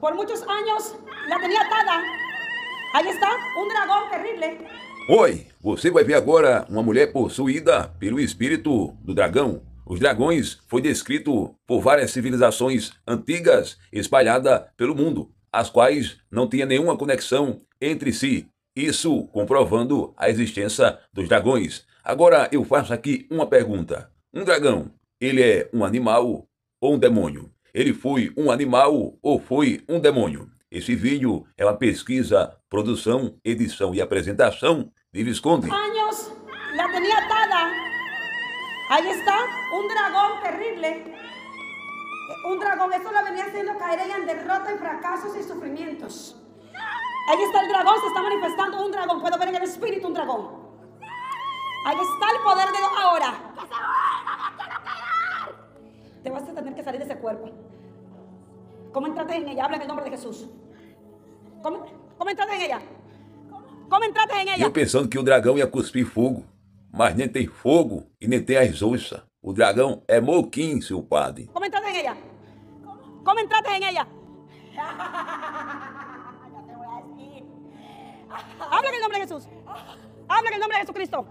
Por muchos años la tenía atada. Ahí está, un dragón terrible. Oi, você vai ver agora uma mulher possuída pelo espírito do dragão. Os dragões foi descrito por várias civilizações antigas espalhadas pelo mundo, as quais não tinham nenhuma conexão entre si. Isso comprovando a existência dos dragões. Agora eu faço aqui uma pergunta. Um dragão, ele é um animal ou um demônio? Ele foi um animal ou foi um demônio? Esse vídeo é uma pesquisa, produção, edição e apresentação de Visconde. Años la tenía atada. Ahí está, un dragón terrible. Un dragón, eso la venía haciendo caer ella en derrota, en fracasos y sufrimientos. Ahí está el dragón, se está manifestando un dragón. Puedo ver en el espíritu un dragón. Ahí está el poder de Dios ahora. Tener que salir de ese cuerpo. ¿Cómo entraste en ella? Habla en el nombre de Jesús. ¿Cómo, cómo entraste en ella? ¿Cómo entraste en E ella? eu pensando que o dragão ia cuspir fogo, mas nem tem fogo e nem tem as ossas. O dragão é moquim, seu padre. ¿Cómo entraste en ella? ¿Cómo entraste en ella? Habla en el nombre de Jesús. Habla en el nombre de Jesucristo.